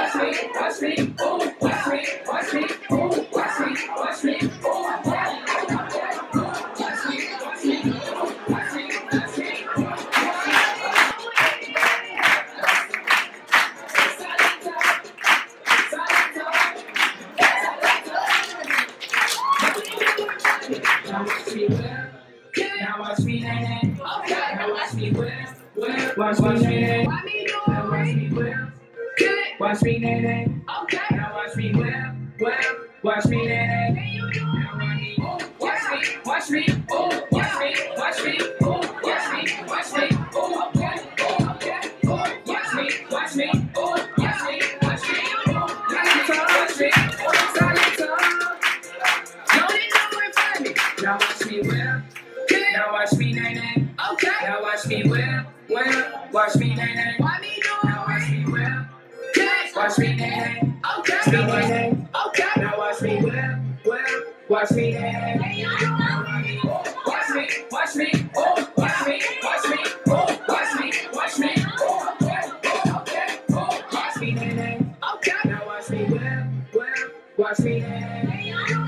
watch me, watch me, ooh, watch me, watch me, ooh, watch me, watch me, ooh, watch me, watch me, watch me, watch me, watch me. Watch me watch me watch me. Watch me watch me whip. Watch me nae nae. Okay. Now watch me whip. Whip. Watch me nae nae. Can you do Now watch me. Watch me. Oh, watch me. Watch me. Oh, watch me. Watch me. Oh, okay. Oh, okay. Oh, watch me. Watch me. Oh, watch me. Watch me. Oh, watch me. Oh, solid Don't it know it funny? Now watch me whip. Now watch me nae nae. Okay. Now watch me whip. Whip. Watch me nae nae. Why me Watch me. Okay. Watch me. Okay. Now watch me whip. Whip. Watch me nae nae. Can you do it? Watch me, watch me, oh, watch me, watch me, oh, watch me, watch me, oh, okay, oh, okay, oh, watch me. Okay. Now watch me whip, whip, watch me.